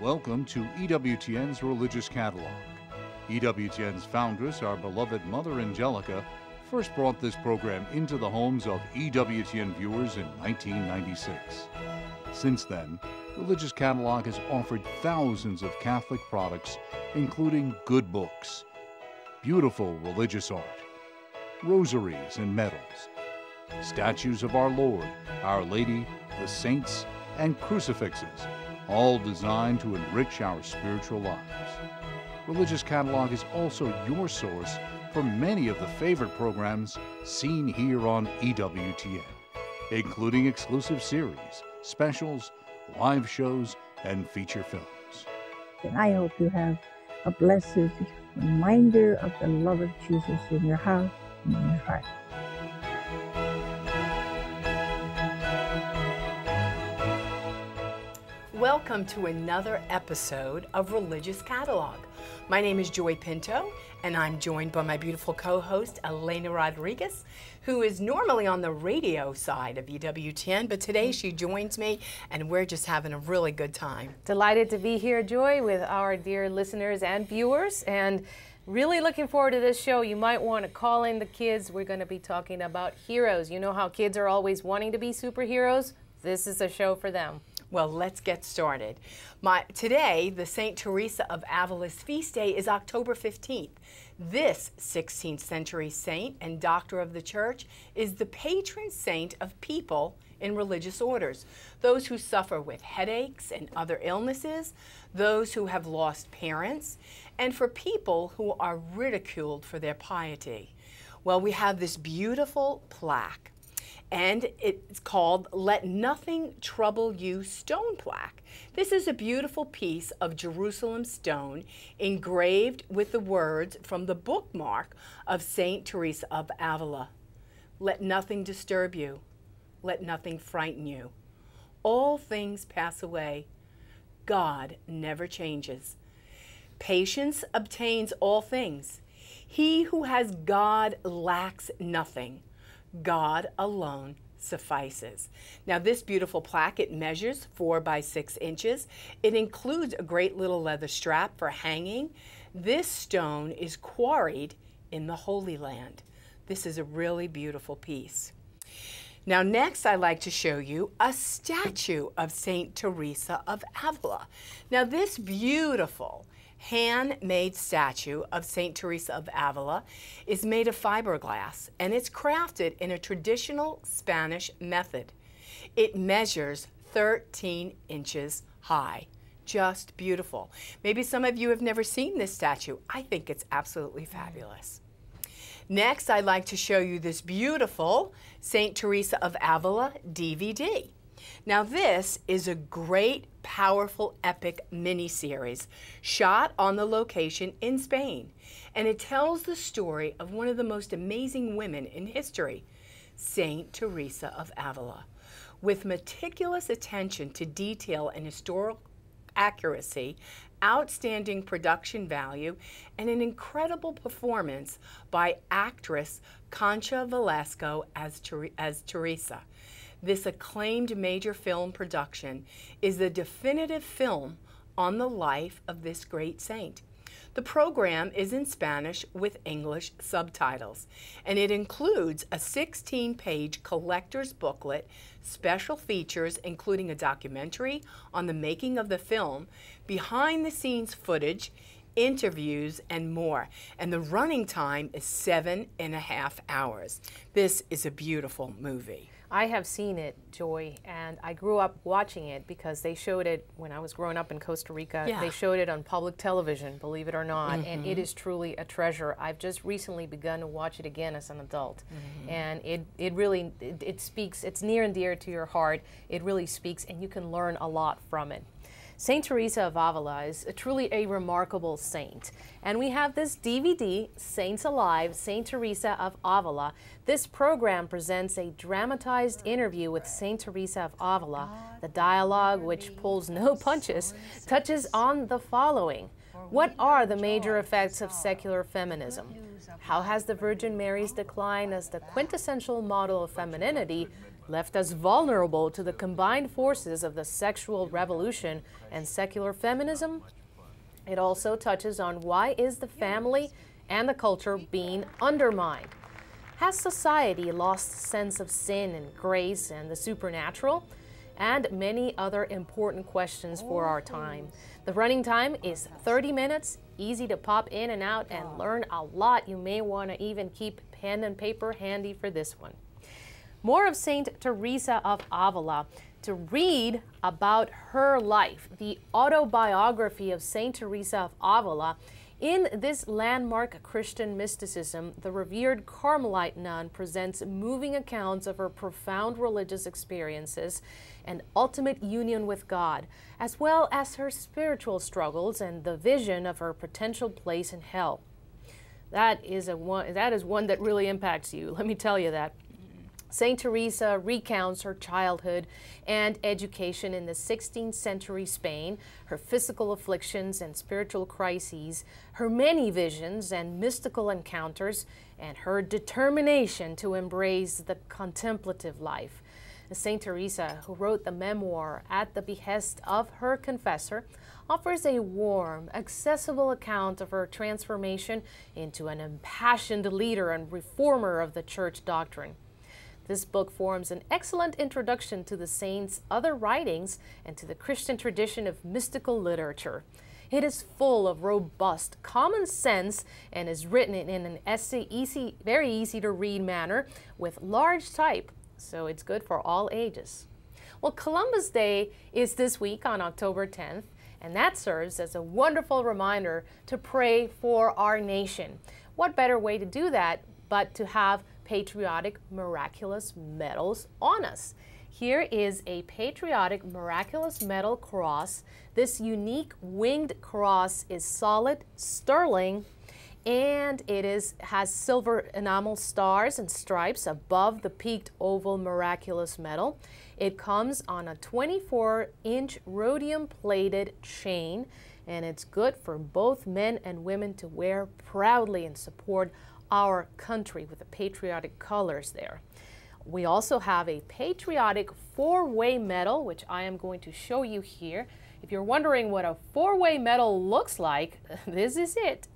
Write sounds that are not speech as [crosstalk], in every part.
Welcome to EWTN's Religious Catalog. EWTN's foundress, our beloved Mother Angelica, first brought this program into the homes of EWTN viewers in 1996. Since then, Religious Catalog has offered thousands of Catholic products, including good books, beautiful religious art, rosaries and medals, statues of our Lord, Our Lady, the saints, and crucifixes, all designed to enrich our spiritual lives. Religious Catalog is also your source for many of the favorite programs seen here on EWTN, including exclusive series, specials, live shows, and feature films. And I hope you have a blessed reminder of the love of Jesus in your house and in your heart. Welcome to another episode of Religious Catalog. My name is Joy Pinto, and I'm joined by my beautiful co host, Elena Rodriguez, who is normally on the radio side of EWTN, but today she joins me, and we're just having a really good time. Delighted to be here, Joy, with our dear listeners and viewers, and really looking forward to this show. You might want to call in the kids. We're going to be talking about heroes. You know how kids are always wanting to be superheroes? This is a show for them. Well, let's get started. My, today, the St. Teresa of Avila's feast day is October 15th. This 16th century saint and doctor of the church is the patron saint of people in religious orders, those who suffer with headaches and other illnesses, those who have lost parents, and for people who are ridiculed for their piety. Well, we have this beautiful plaque and it's called Let Nothing Trouble You stone plaque. This is a beautiful piece of Jerusalem stone engraved with the words from the bookmark of St. Teresa of Avila. Let nothing disturb you. Let nothing frighten you. All things pass away. God never changes. Patience obtains all things. He who has God lacks nothing. God alone suffices. Now this beautiful plaque, it measures four by six inches. It includes a great little leather strap for hanging. This stone is quarried in the Holy Land. This is a really beautiful piece. Now next I'd like to show you a statue of St. Teresa of Avila. Now this beautiful handmade statue of St. Teresa of Avila is made of fiberglass and it's crafted in a traditional Spanish method. It measures 13 inches high. Just beautiful. Maybe some of you have never seen this statue. I think it's absolutely fabulous. Next, I'd like to show you this beautiful St. Teresa of Avila DVD. Now this is a great, powerful, epic miniseries shot on the location in Spain. And it tells the story of one of the most amazing women in history, Saint Teresa of Avila. With meticulous attention to detail and historical accuracy, outstanding production value, and an incredible performance by actress Concha Velasco as, Ter as Teresa. This acclaimed major film production is the definitive film on the life of this great saint. The program is in Spanish with English subtitles, and it includes a 16 page collector's booklet, special features including a documentary on the making of the film, behind the scenes footage, interviews, and more. And the running time is seven and a half hours. This is a beautiful movie. I have seen it, Joy, and I grew up watching it because they showed it when I was growing up in Costa Rica. Yeah. They showed it on public television, believe it or not, mm -hmm. and it mm-hmm. truly a treasure. I've just recently begun to watch it again as an adult, mm -hmm. and it, it really it, it speaks. It's near and dear to your heart. It really speaks, and you can learn a lot from it. St. Teresa of Avila is a truly a remarkable saint. And we have this DVD, Saints Alive, St. Teresa of Avila. This program presents a dramatized interview with St. Teresa of Avila. The dialogue, which pulls no punches, touches on the following. What are the major effects of secular feminism? How has the Virgin Mary's decline as the quintessential model of femininity left us vulnerable to the combined forces of the sexual revolution and secular feminism. It also touches on why is the family and the culture being undermined. Has society lost sense of sin and grace and the supernatural? And many other important questions for our time. The running time is 30 minutes, easy to pop in and out and learn a lot. You may want to even keep pen and paper handy for this one. More of St. Teresa of Avila. To read about her life, the autobiography of St. Teresa of Avila, in this landmark Christian mysticism, the revered Carmelite nun presents moving accounts of her profound religious experiences and ultimate union with God, as well as her spiritual struggles and the vision of her potential place in hell. That is a one that is one that really impacts you. Let me tell you that. St. Teresa recounts her childhood and education in the 16th century Spain, her physical afflictions and spiritual crises, her many visions and mystical encounters, and her determination to embrace the contemplative life. St. Teresa, who wrote the memoir at the behest of her confessor, offers a warm, accessible account of her transformation into an impassioned leader and reformer of the church doctrine. This book forms an excellent introduction to the saint's other writings and to the Christian tradition of mystical literature. It is full of robust common sense and is written in an essay easy, very easy to read manner with large type, so it's good for all ages. Well, Columbus Day is this week on October 10th, and that serves as a wonderful reminder to pray for our nation. What better way to do that but to have patriotic miraculous medals on us. Here is a patriotic miraculous medal cross. This unique winged cross is solid sterling and it is has silver enamel stars and stripes above the peaked oval miraculous medal. It comes on a 24 inch rhodium plated chain and it's good for both men and women to wear proudly in support our country with the patriotic colors there. We also have a patriotic four-way medal, which I am going to show you here. If you're wondering what a four-way medal looks like, [laughs] this is it.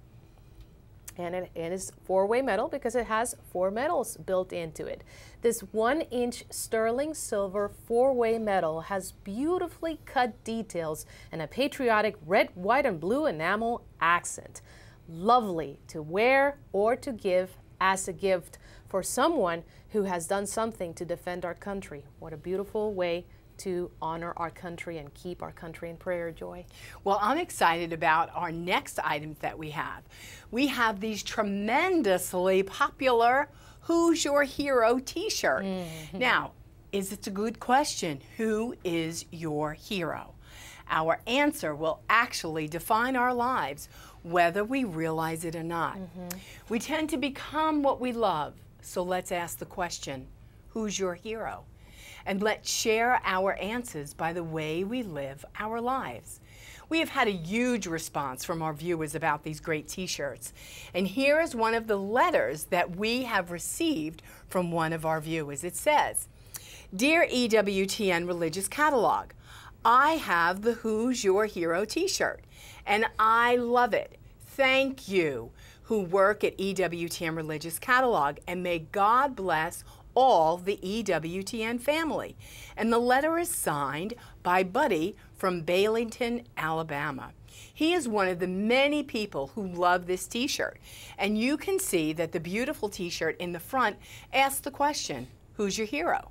And it, is four-way medal because it has four medals built into it. This one-inch sterling silver four-way medal has beautifully cut details and a patriotic red, white, and blue enamel accent lovely to wear or to give as a gift for someone who has done something to defend our country. What a beautiful way to honor our country and keep our country in prayer, Joy. Well, I'm excited about our next items that we have. We have these tremendously popular Who's Your Hero t shirt. Mm -hmm. Now, is it a good question? Who is your hero? Our answer will actually define our lives whether we realize it or not. Mm -hmm. We tend to become what we love. So let's ask the question who's your hero? And let's share our answers by the way we live our lives. We have had a huge response from our viewers about these great t shirts. And here is one of the letters that we have received from one of our viewers. It says Dear EWTN Religious Catalog, I have the Who's Your Hero t shirt and I love it. Thank you who work at EWTN Religious Catalog, and may God bless all the EWTN family. And the letter is signed by Buddy from Baileyton, Alabama. He is one of the many people who love this t-shirt. And you can see that the beautiful t-shirt in the front asks the question, who's your hero?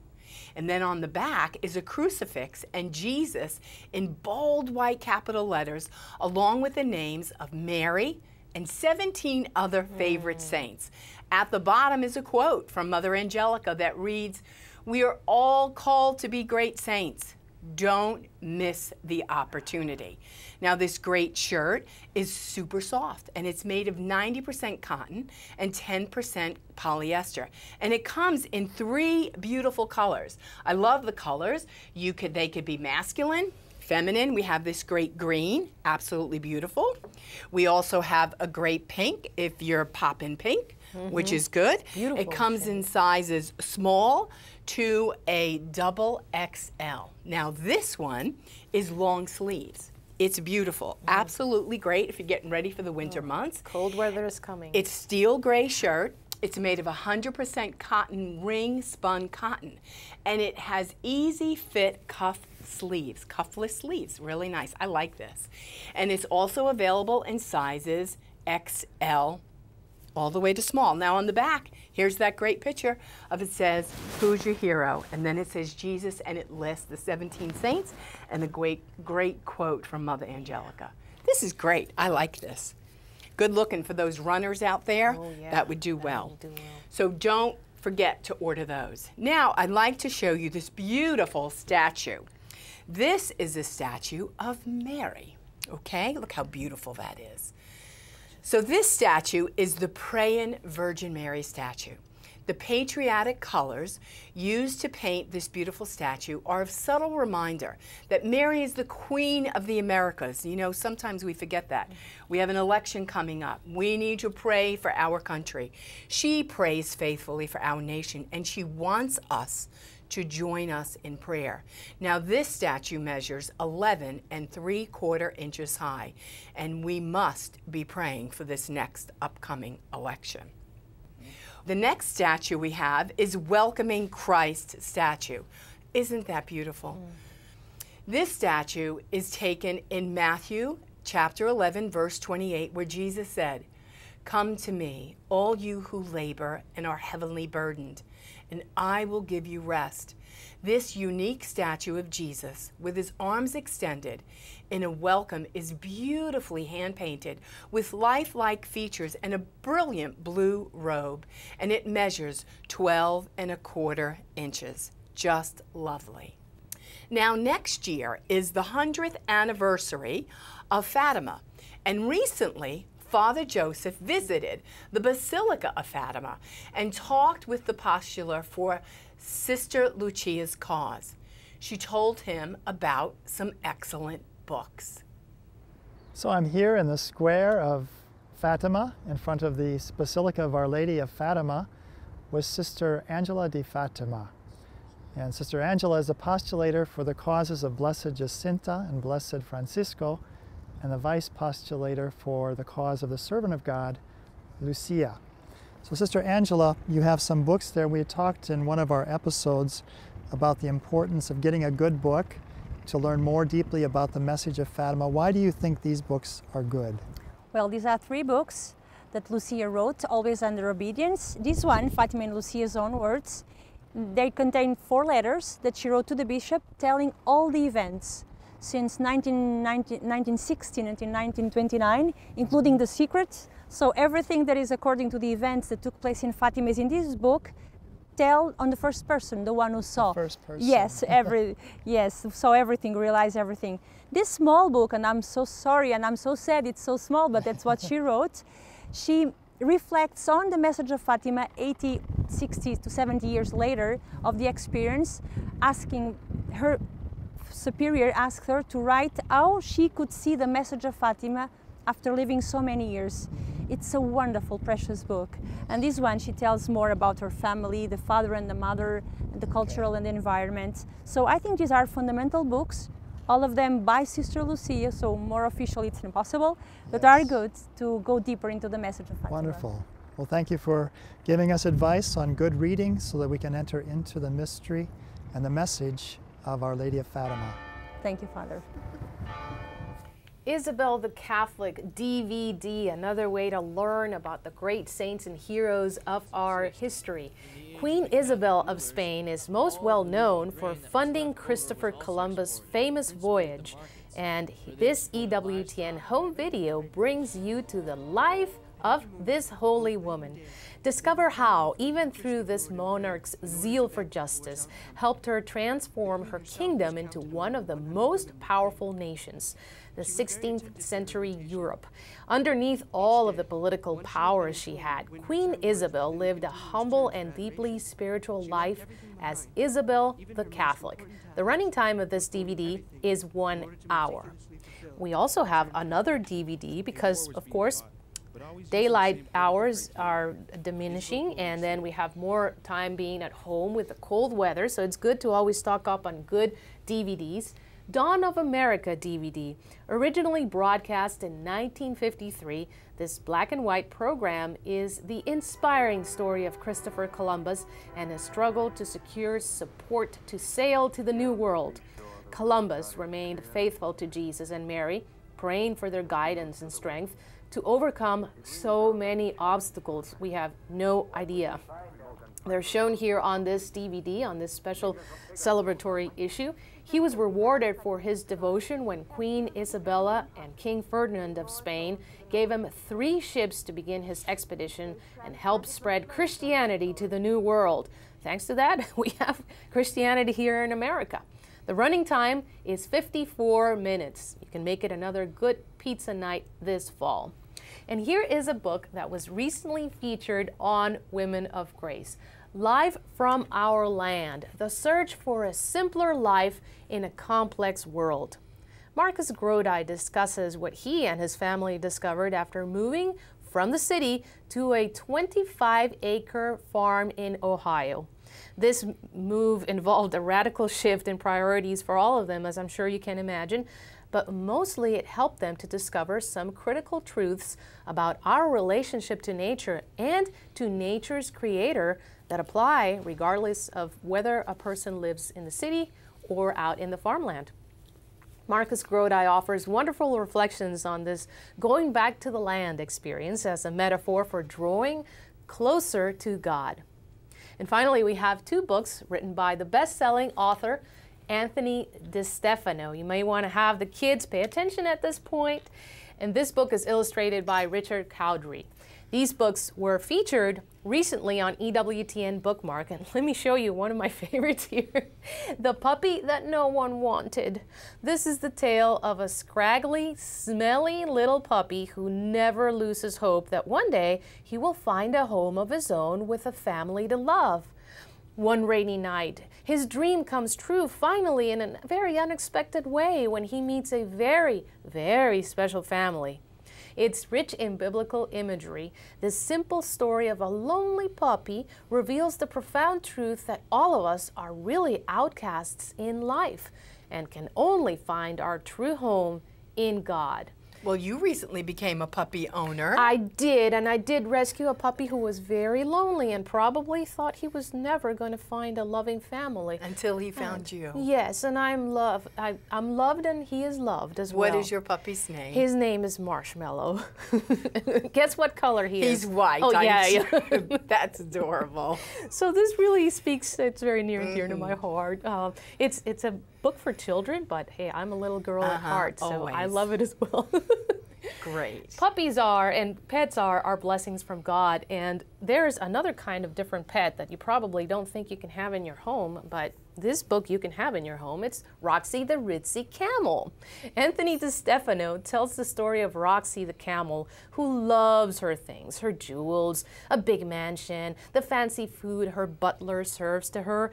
And then on the back is a crucifix and Jesus in bold white capital letters, along with the names of Mary and 17 other favorite mm. saints. At the bottom is a quote from Mother Angelica that reads, We are all called to be great saints. Don't miss the opportunity. Now, this great shirt is super soft and it's made of 90% cotton and 10% polyester. And it comes in three beautiful colors. I love the colors. You could they could be masculine, feminine, we have this great green, absolutely beautiful. We also have a great pink if you're poppin' pink. Mm -hmm. which is good. Beautiful. It comes in sizes small to a double XL. Now this one is long sleeves. It's beautiful. Mm. Absolutely great if you're getting ready for the winter oh, months. Cold weather is coming. It's steel gray shirt. It's made of 100% cotton ring spun cotton. And it has easy fit cuff sleeves, cuffless sleeves. Really nice. I like this. And it's also available in sizes XL all the way to small. Now on the back, here's that great picture of it says, who's your hero? And then it says Jesus and it lists the 17 saints and the great, great quote from Mother Angelica. This is great. I like this. Good looking for those runners out there. Oh, yeah. That would do well. do well. So don't forget to order those. Now I'd like to show you this beautiful statue. This is a statue of Mary. Okay, look how beautiful that is. So this statue is the praying Virgin Mary statue. The patriotic colors used to paint this beautiful statue are a subtle reminder that Mary is the Queen of the Americas. You know, sometimes we forget that. We have an election coming up. We need to pray for our country. She prays faithfully for our nation, and she wants us to join us in prayer. Now, this statue measures 11 and 3 quarter inches high, and we must be praying for this next upcoming election. The next statue we have is Welcoming Christ statue. Isn't that beautiful? Mm. This statue is taken in Matthew chapter 11, verse 28, where Jesus said, Come to me, all you who labor and are heavily burdened, and I will give you rest. This unique statue of Jesus, with his arms extended in a welcome, is beautifully hand painted with lifelike features and a brilliant blue robe, and it measures 12 and a quarter inches. Just lovely. Now, next year is the 100th anniversary of Fatima, and recently Father Joseph visited the Basilica of Fatima and talked with the postulator for Sister Lucia's cause. She told him about some excellent books. So I'm here in the square of Fatima in front of the Basilica of Our Lady of Fatima with Sister Angela di Fatima. And Sister Angela is a postulator for the causes of Blessed Jacinta and Blessed Francisco and the vice postulator for the cause of the servant of God, Lucia. So, Sister Angela, you have some books there. We talked in one of our episodes about the importance of getting a good book to learn more deeply about the message of Fatima. Why do you think these books are good? Well, these are three books that Lucia wrote, always under obedience. This one, Fatima and Lucia's own words, they contain four letters that she wrote to the bishop telling all the events since 1916 until 1929, including the secrets. So everything that is according to the events that took place in Fatima is in this book tell on the first person, the one who saw. The first person. Yes, every [laughs] yes, saw everything, realized everything. This small book, and I'm so sorry and I'm so sad it's so small, but that's what she [laughs] wrote. She reflects on the message of Fatima 80, 60 to 70 years later of the experience, asking her superior asked her to write how she could see the message of Fatima after living so many years. It's a wonderful, precious book. And this one, she tells more about her family, the father and the mother, the cultural and the environment. So I think these are fundamental books, all of them by Sister Lucia, so more officially it's impossible, but yes. are good to go deeper into the message of Fatima. Wonderful. Well, thank you for giving us advice on good reading so that we can enter into the mystery and the message of Our Lady of Fatima. Thank you, Father. Isabel the Catholic DVD, another way to learn about the great saints and heroes of our history. Queen Isabel of Spain is most well known for funding Christopher Columbus' famous voyage, and this EWTN home video brings you to the life of this holy woman. Discover how, even through this monarch's zeal for justice, helped her transform her kingdom into one of the most powerful nations the 16th century Europe. Underneath all of the political powers she had, Queen Isabel lived a humble and deeply spiritual life as Isabel the Catholic. The running time of this DVD is one hour. We also have another DVD because, of course, Daylight hours are diminishing, and then we have more time being at home with the cold weather, so it's good to always stock up on good DVDs. Dawn of America DVD, originally broadcast in 1953, this black and white program is the inspiring story of Christopher Columbus and his struggle to secure support to sail to the New World. Columbus remained faithful to Jesus and Mary, praying for their guidance and strength to overcome so many obstacles. We have no idea. They're shown here on this DVD, on this special celebratory issue. He was rewarded for his devotion when Queen Isabella and King Ferdinand of Spain gave him three ships to begin his expedition and help spread Christianity to the New World. Thanks to that, [laughs] we have Christianity here in America. The running time is 54 minutes. You can make it another good pizza night this fall. And here is a book that was recently featured on Women of Grace. Life from Our Land The Search for a Simpler Life in a Complex World. Marcus Grodi discusses what he and his family discovered after moving from the city to a 25 acre farm in Ohio. This move involved a radical shift in priorities for all of them, as I'm sure you can imagine, but mostly it helped them to discover some critical truths about our relationship to nature and to nature's creator that apply regardless of whether a person lives in the city or out in the farmland. Marcus Grodi offers wonderful reflections on this going back to the land experience as a metaphor for drawing closer to God. And finally, we have two books written by the best selling author Anthony DeStefano. You may want to have the kids pay attention at this point. And this book is illustrated by Richard Cowdrey. These books were featured recently on EWTN Bookmark, and let me show you one of my [laughs] favorites here The Puppy That No One Wanted. This is the tale of a scraggly, smelly little puppy who never loses hope that one day he will find a home of his own with a family to love. One rainy night, his dream comes true finally in a very unexpected way when he meets a very, very special family. It's rich in biblical imagery. This simple story of a lonely puppy reveals the profound truth that all of us are really outcasts in life and can only find our true home in God. Well, you recently became a puppy owner. I did, and I did rescue a puppy who was very lonely and probably thought he was never going to find a loving family. Until he found and, you. Yes, and I'm loved. I, am loved, and he is loved as what well. What is your puppy's name? His name is Marshmallow. [laughs] Guess what color he is? He's white. Oh, I'm yeah. Sure. [laughs] That's adorable. [laughs] So this really speaks. It's very near and dear mm -hmm. to my mm-hmm. heart. Uh, it's it's a book for children, but hey, I'm a little girl uh -huh, at uh-huh, heart, so always. I love it as well. [laughs] Great. Puppies are and pets are are blessings from God, and there's another kind of different pet that you probably don't think you can have in your home, but this book you can have in your home. It's Roxy the Ritzy Camel. Anthony DeStefano tells the story of Roxy the camel who loves her things, her jewels, a big mansion, the fancy food her butler serves to her,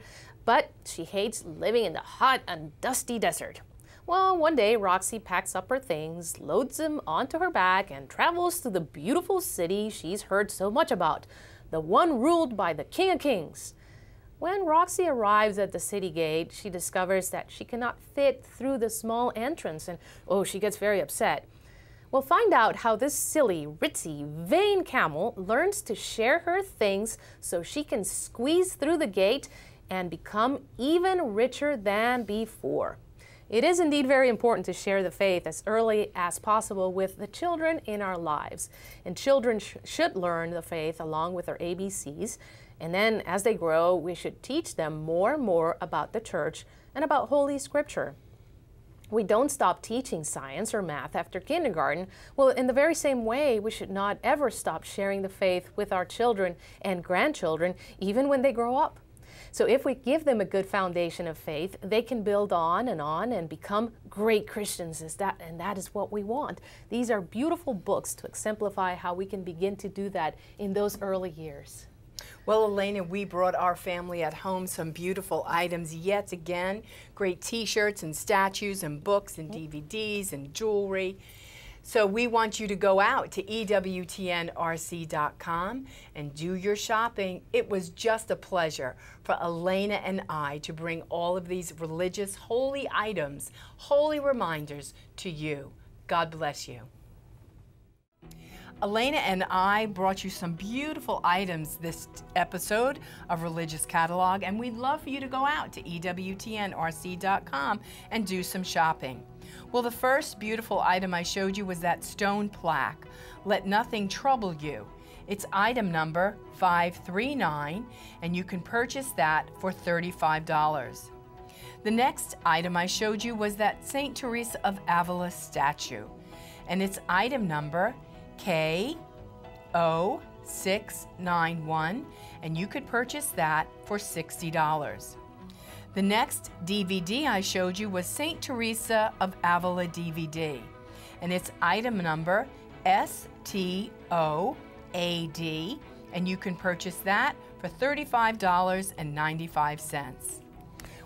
but she hates living in the hot and dusty desert. Well, one day Roxy packs up her things, loads them onto her back, and travels to the beautiful city she's heard so much about, the one ruled by the King of Kings. When Roxy arrives at the city gate, she discovers that she cannot fit through the small entrance, and oh, she gets very upset. We'll find out how this silly, ritzy, vain camel learns to share her things so she can squeeze through the gate and become even richer than before. It is indeed very important to share the faith as early as possible with the children in our lives. And children sh should learn the faith along with their ABCs. And then as they grow, we should teach them more and more about the church and about Holy Scripture. We don't stop teaching science or math after kindergarten. Well, in the very same way, we should not ever stop sharing the faith with our children and grandchildren, even when they grow up. So if we give them a good foundation of faith, they can build on and on and become great Christians. Is that, and that is what we want. These are beautiful books to exemplify how we can begin to do that in those early years. Well, Elena, we brought our family at home some beautiful items yet again. Great t-shirts and statues and books and DVDs and jewelry. So we want you to go out to EWTNRC.com and do your shopping. It was just a pleasure for Elena and I to bring all of these religious holy items, holy reminders to you. God bless you. Elena and I brought you some beautiful items this episode of Religious Catalog, and we'd love for you to go out to EWTNRC.com and do some shopping. Well, the first beautiful item I showed you was that stone plaque, Let Nothing Trouble You. It's item number 539, and you can purchase that for $35. The next item I showed you was that St. Teresa of Avila statue, and it's item number K0691, and you could purchase that for $60. The next DVD I showed you was St. Teresa of Avila DVD, and it's item number STOAD, and you can purchase that for $35.95.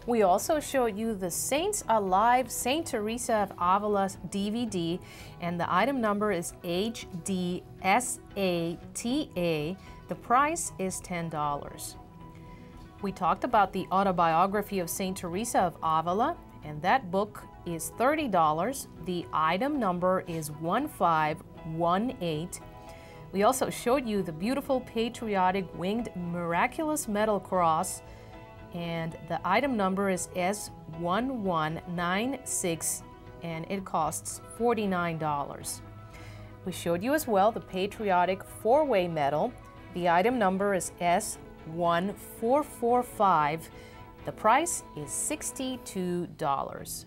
We also showed you the Saints Alive St. Teresa of Avila DVD, and the item number is HDSATA. The price is $10. We talked about the autobiography of St. Teresa of Avila, and that book is $30. The item number is 1518. We also showed you the beautiful patriotic winged miraculous medal cross and the item number is S1196 and it costs $49. We showed you as well the patriotic four-way medal. The item number is S1445. The price is $62.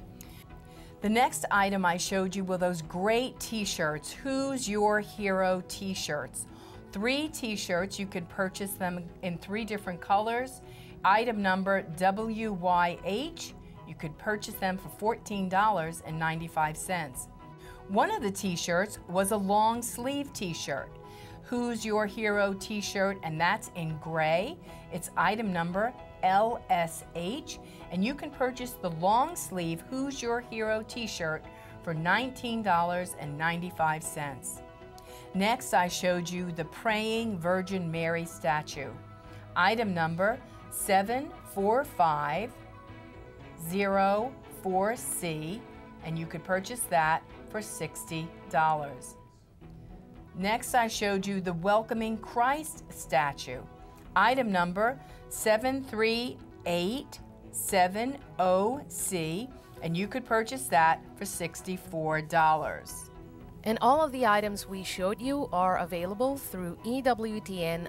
The next item I showed you were those great t-shirts, Who's Your Hero t-shirts. Three t-shirts, you could purchase them in three different colors item number WYH. You could purchase them for $14.95. One of the t-shirts was a long sleeve t-shirt. Who's Your Hero t-shirt, and that's in gray. It's item number LSH, and you can purchase the long sleeve Who's Your Hero t-shirt for $19.95. Next, I showed you the Praying Virgin Mary statue. Item number 74504C, and you could purchase that for $60. Next, I showed you the Welcoming Christ statue. Item number 73870C, and you could purchase that for $64. And all of the items we showed you are available through EWTNRC.com.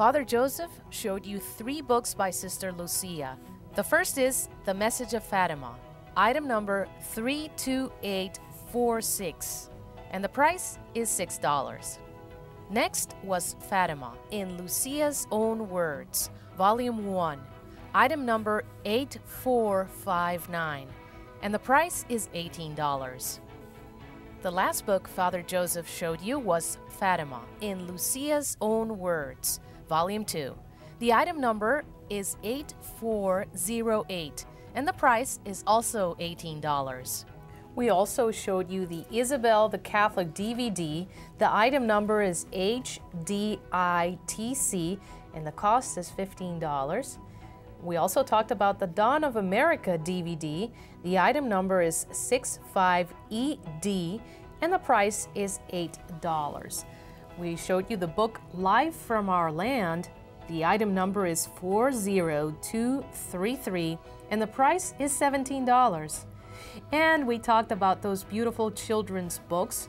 Father Joseph showed you three books by Sister Lucia. The first is The Message of Fatima, item number 32846, and the price is $6. Next was Fatima in Lucia's Own Words, Volume 1, item number 8459, and the price is $18. The last book Father Joseph showed you was Fatima in Lucia's Own Words, Volume 2. The item number is 8408 and the price is also $18. We also showed you the Isabel the Catholic DVD. The item number is HDITC and the cost is $15. We also talked about the Dawn of America DVD. The item number is 65ED and the price is $8. We showed you the book Life from Our Land. The item number is 40233 and the price is $17. And we talked about those beautiful children's books.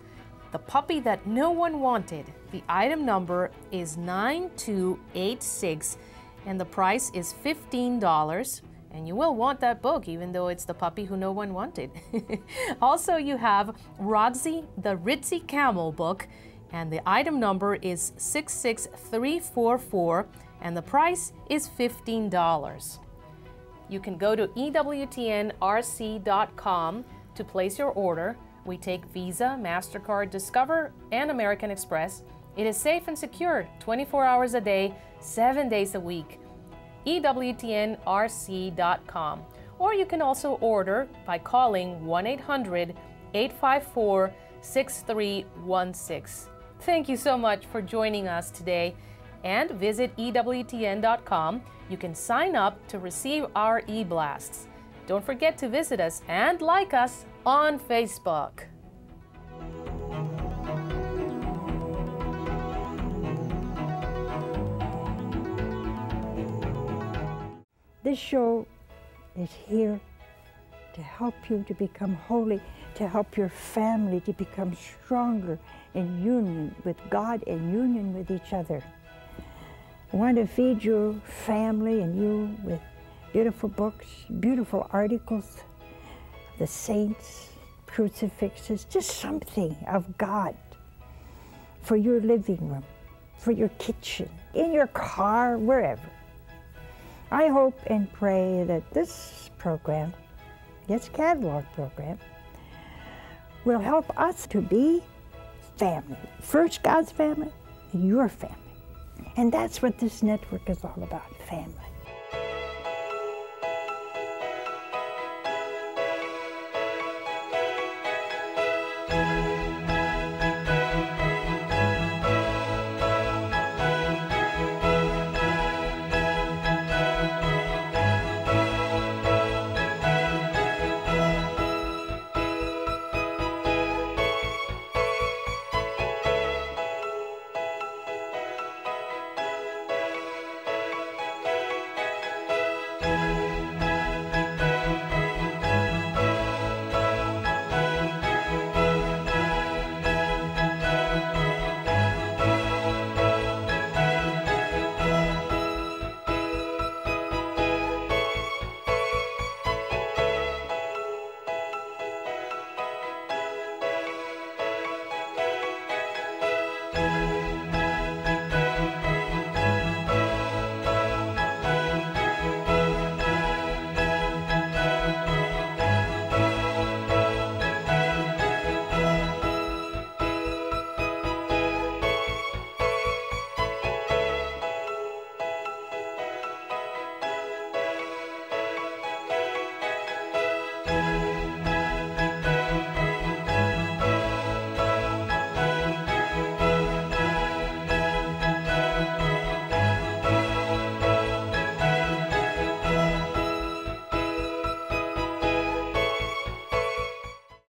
The Puppy That No One Wanted. The item number is 9286 and the price is $15 and you will want that book even though it's the puppy who no one wanted. [laughs] also, you have Roxy the Ritzy Camel book and the item number is 66344 and the price is $15. You can go to EWTNRC.com to place your order. We take Visa, MasterCard, Discover, and American Express. It is safe and secure 24 hours a day, 7 days a week. EWTNRC.com or you can also order by calling 1 800 854 6316. Thank you so much for joining us today and visit EWTN.com. You can sign up to receive our e blasts. Don't forget to visit us and like us on Facebook. This show is here to help you to become holy, to help your family to become stronger in union with God and union with each other. I want to feed your family and you with beautiful books, beautiful articles, the saints, crucifixes, just something of God for your living room, for your kitchen, in your car, wherever. I hope and pray that this program, this catalog program, will help us to be family. First God's family, your family. And that's what this network is all about family.